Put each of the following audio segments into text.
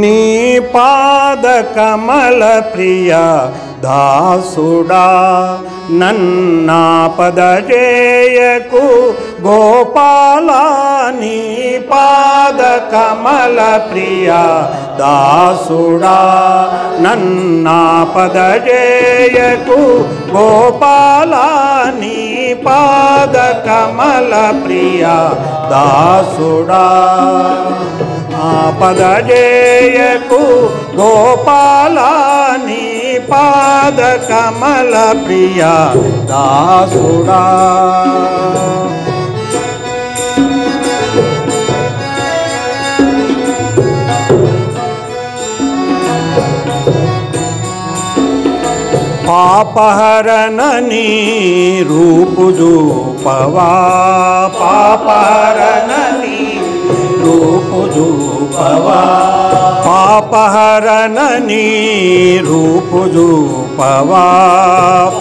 నీ పాద కమల ప్రియ దాసుడా నన్నాపద చేయకు గోపాల నీ పాద కమల ప్రియ దాసుడా నన్నాపద చేయకు గోపాల నీ పాద కమల ప్రియ దాసుడా. పదజేయకు గోపాలని పాద కమల ప్రియ దాసుడా. పాపహరణని రూపుజూపవా పాపహరణని రూపుజూ भवा। पापहरणनी रूपजूपवा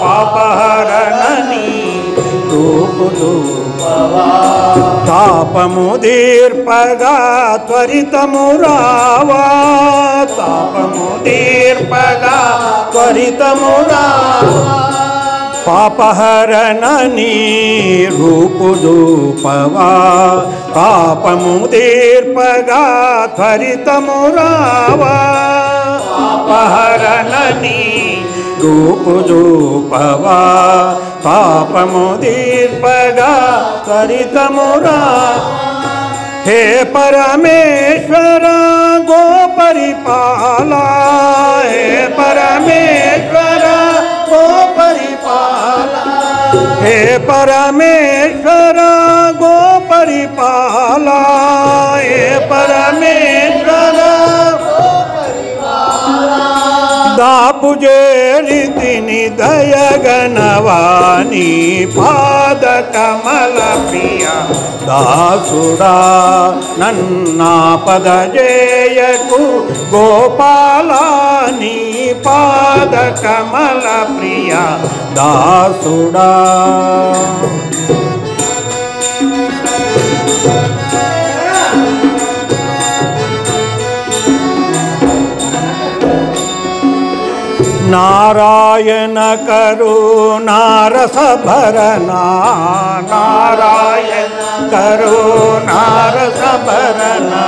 पापहरणनी रूपजूपवा तापमुदीर्पगा त्वरितमुरावा तापमुदीर्पगा त्वरितमुरावा पापहरणनि रूपदूपवा पापमुदीर्पगा त्वरितमुरावा पाप रूपदूपवा पापमुदीर्पगा त्वरितमुरा हे परमेश्वरा गोपरिपाला। हे परमेश्वर गो परिपाला हे परमेश्वर दा पुजे తిని దయగణవాణి పాద కమల ప్రియ దాసుడా నన్నా పద జయకు గోపాల పాద కమల ప్రియ దాసుడా. నారాయణ కరుణారస భరనా నారాయణ కరుణారస భరనా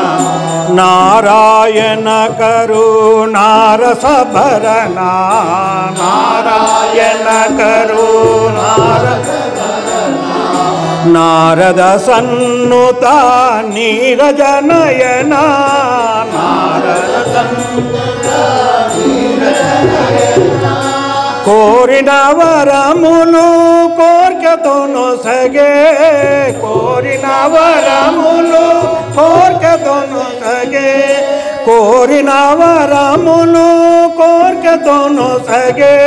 నారాయణ కరుణారస భరనా నారాయణ కరుణారస నారద సన్నుత నీరజనయన నారద సన్నుత कोरिनावरा मुनु, कोर के दोनों सगे। कोरिनावरा मुनु, कोर के दोनों सगे। कोरिनावरा मुनु, कोर के दोनों सगे।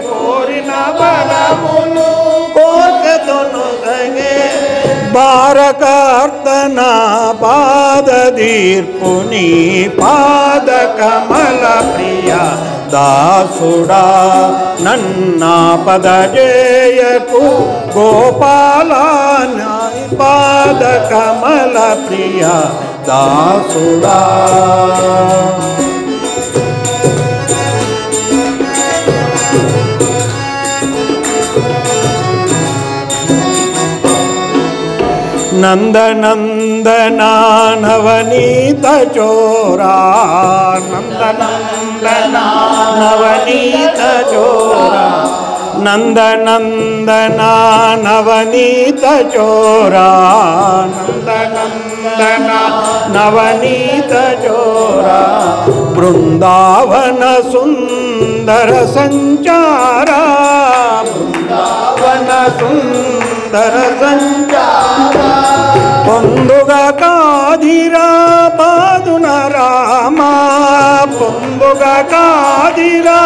कोरिनावरा मुनु, कोर के दोनों सगे। बारकार्तना पाद दीर्पुनी पाद कमल प्रिया। దాసుడా నన్నా పద జయకు గోపాల నాయ్ పాద కమల ప్రియ దాసుడా నందనందనా बना नवनीत चोरा। नंद नंदना नवनीत चोरा। नंद नंदना नवनीत चोरा। वृंदावन सुंदर संचारा। वृंदावन सुंदर संचारा। बंधुगा का धीरा పొందుగా కాదిరా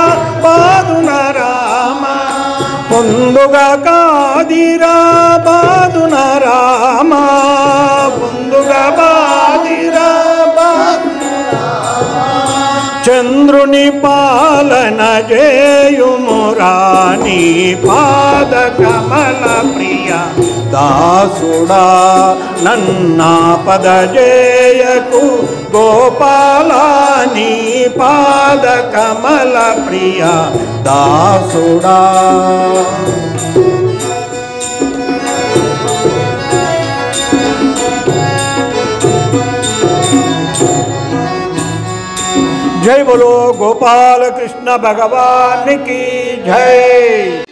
బాదున రామ. పొందుగా కాదిరా బాదున రామ. పొందుగా బాదిరా పాదున చంద్రుని పాలన జేయుమురాని పాద కమల ప్రియ. దాసుడా నన్నా పద జేయకు గోపాలాని పాద కమల ప్రియ దాసుడా जय बोलो गोपाल कृष्ण भगवान की जय